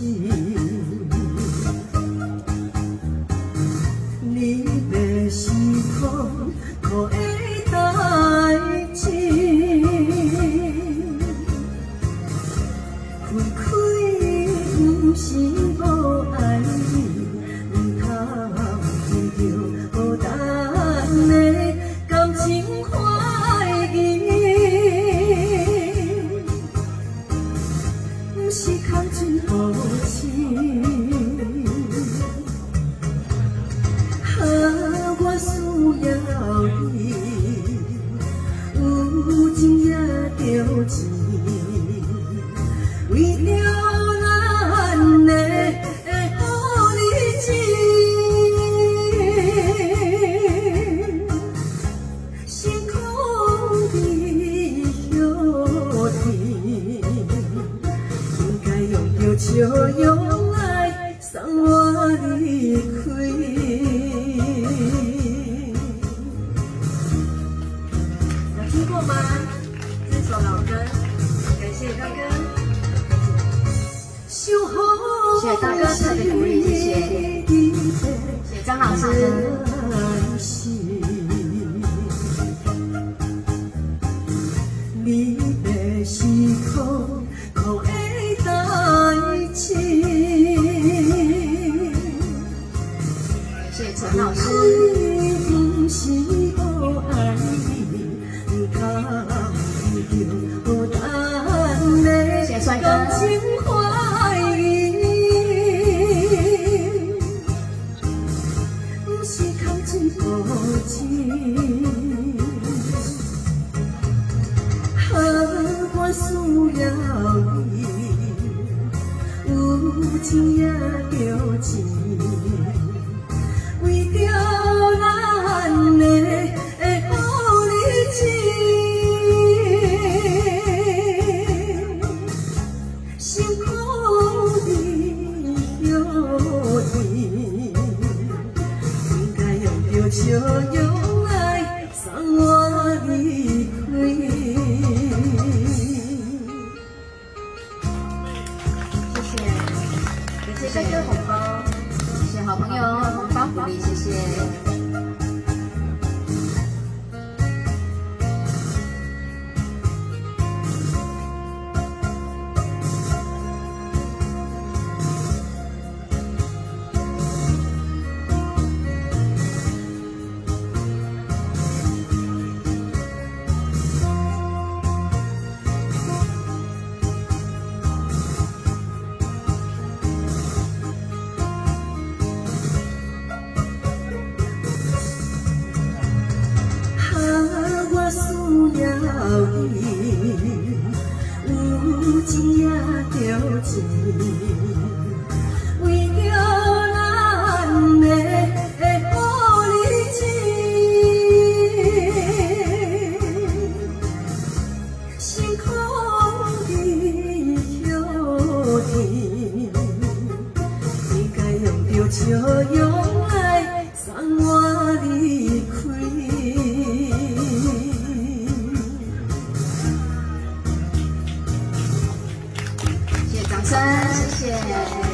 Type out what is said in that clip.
心。你要是痛苦的代志，分开不是无爱你，唔通为着孤单的感情用着笑容来送我离开。有听过吗？这首老歌，感谢大哥。谢谢大哥特别鼓励谢谢谢谢张老师。我需要你，有情也着钱。为着咱的好日子，辛苦你休天，应该用着笑容好朋友红包鼓励，谢谢。有情也着钱，为着咱的好日子，辛苦你休天，应该用着笑容。谢谢。